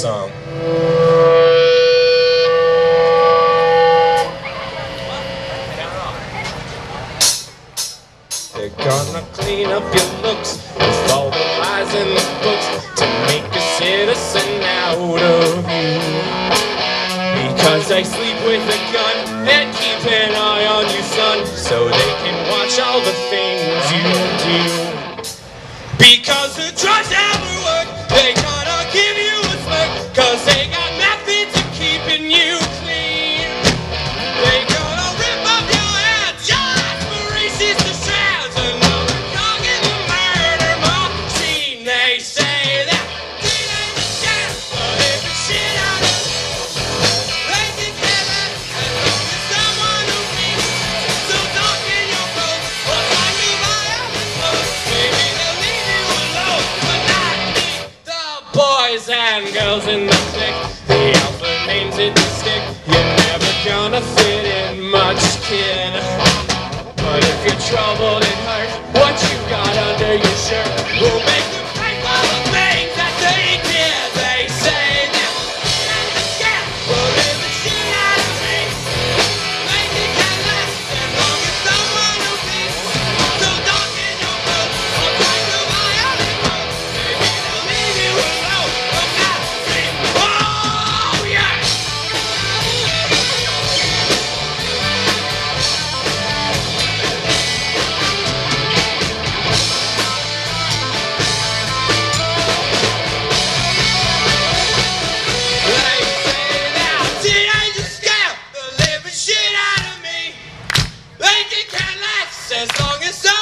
song. They're gonna clean up your looks with all the lies in the books to make a citizen out of you. Because they sleep with a gun and keep an eye on you, son, so they can watch all the things you do. Because the boys and girls in the clique, the alpha names it to stick. You're never gonna fit in much, kid. But if you're troubled and hurt, what as long as I